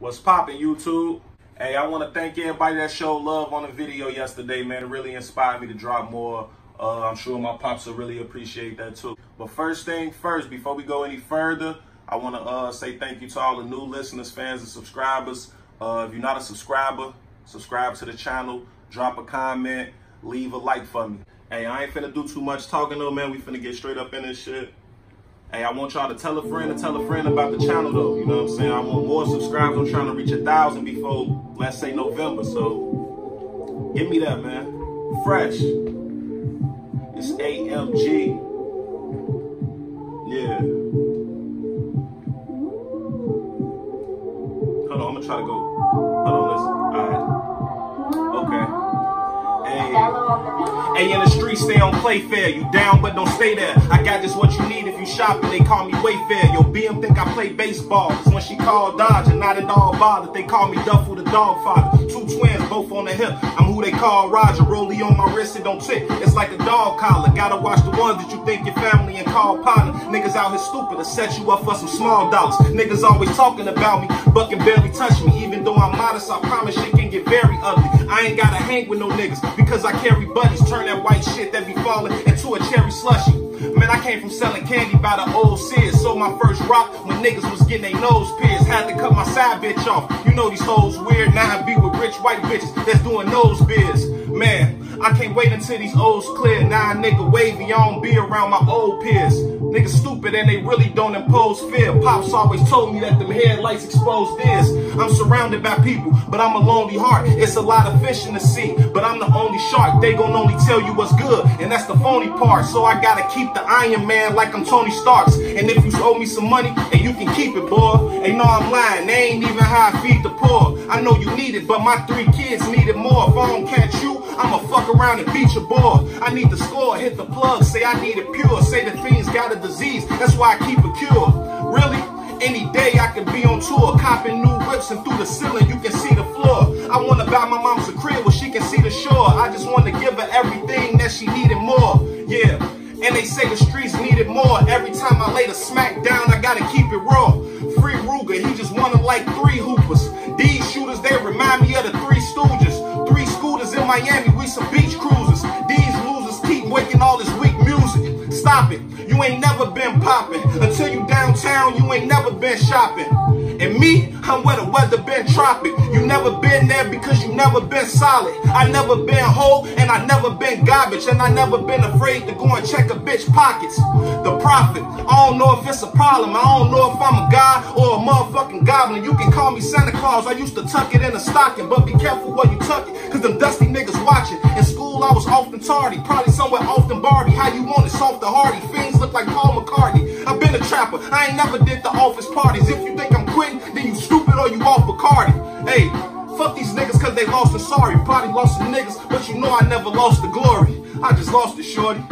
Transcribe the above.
What's poppin', YouTube? Hey, I want to thank everybody that showed love on the video yesterday, man. It really inspired me to drop more. Uh, I'm sure my pops will really appreciate that too. But first thing first, before we go any further, I want to uh, say thank you to all the new listeners, fans, and subscribers. Uh, if you're not a subscriber, subscribe to the channel, drop a comment, leave a like for me. Hey, I ain't finna do too much talking though, man. We finna get straight up in this shit. Hey, I want y'all to tell a friend to tell a friend about the channel though. You know what I'm saying? I want more subscribers. I'm trying to reach a thousand before, let's say November. So give me that, man. Fresh. It's AMG. Yeah. Hold on, I'm gonna try to go. Hold on, Hey, in the street, stay on Playfair. You down, but don't stay there. I got just what you need if you shopping. They call me Wayfair. Yo, BM think I play baseball. Cause when she called Dodge and not at all bothered, they call me Duffel the dog father. Two twins, both on the hip. I'm who they call Roger. Rollie on my wrist, it don't tick. It's like a dog collar. Gotta watch the ones that you think your family and call partner. Niggas out here stupid to set you up for some small dollars. Niggas always talking about me, but can barely touch me. Even though I'm modest, I promise shit can get very ugly. I ain't gotta hang with no niggas because I carry buddies. Turn that white shit that be falling into a cherry slushy. Man, I came from selling candy by the old Sears. Sold my first rock when niggas was getting their nose pierced. Had to cut my side bitch off. You know these hoes weird. Now I be with rich white bitches that's doing nose biz. Man, I can't wait until these O's clear. Nah, nigga wavy, I don't be around my old peers. Niggas stupid and they really don't impose fear. Pops always told me that them headlights expose this. I'm surrounded by people, but I'm a lonely heart. It's a lot of fish in the sea, but I'm the only shark. They gon' only tell you what's good, and that's the phony part. So I gotta keep the Iron Man like I'm Tony Starks. And if you owe me some money, and you can keep it, boy. Ain't no I'm lying, they ain't even how I feed the poor. I know you need it, but my three kids need it more. If I don't catch you, I'ma fuck around and beat your boy. I need the score, hit the plug, say I need it pure. Say the fiend's got a disease, that's why I keep it cure. Really? Any day I can be on tour, copping new whips and through the ceiling you can see the floor. I wanna buy my mom's a crib where she can see the shore. I just wanna give her everything that she needed more. Yeah. And they say the streets needed more. Every time I lay the smack down, I gotta keep it raw. Free Ruger, he just wanted like three hoopers. These shooters, they remind me of the Three Stooges. Three scooters in Miami, some beach cruisers. These losers keep waking all this weak music. Stop it, you ain't never been popping. Until you downtown, you ain't never been shopping. And me, I'm where the weather been tropic. You never been there because you never been solid. I never been whole and I never been garbage. And I never been afraid to go and check a bitch pockets. The prophet, I don't know if it's a problem. I don't know if I'm a god motherfucking goblin. You can call me Santa Claus. I used to tuck it in a stocking. But be careful where you tuck it. Cause them dusty niggas watching. In school, I was often tardy. Probably somewhere often Barbie. How you want it, soft or hardy. Fiends look like Paul McCartney. I've been a trapper. I ain't never did the office parties. If you think I'm quitting, then you stupid or you off Bacardi. Hey, fuck these niggas cause they lost and sorry. Probably lost some niggas, but you know I never lost the glory. I just lost it, shorty.